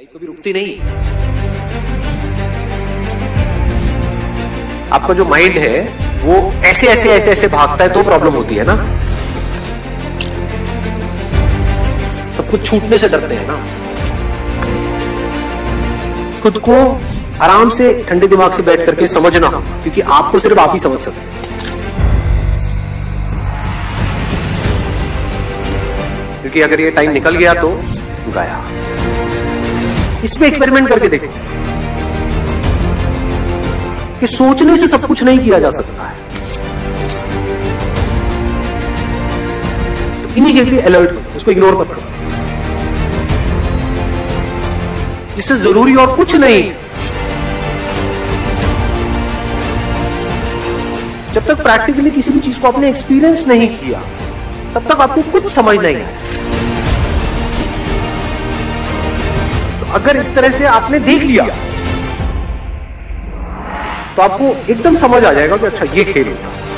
Life कभी रुकती नहीं आपका जो माइंड है, वो ऐसे ऐसे ऐसे ऐसे भागता है तो प्रॉब्लम होती है ना। सब कुछ छूटने से डरते हैं ना। खुद को आराम से ठंडे दिमाग से बैठ करके समझना, क्योंकि आपको सिर्फ़ आप ही समझ सकते क्योंकि अगर ये टाइम निकल गया तो गया। इसमें एक्सपेरिमेंट करके देखो। कि सोचने से सब कुछ नहीं किया जा सकता है। तो इमीडिएटली अलर्ट उसको इग्नोर मत करो। इससे ज़रूरी और कुछ नहीं। जब तक प्रैक्टिकली किसी भी चीज़ को आपने एक्सपीरियंस नहीं किया, तब तक आपको कुछ समझ नहीं आया। अगर इस तरह से आपने देख लिया तो आपको एकदम समझ आ जाएगा कि अच्छा ये खेल होता है।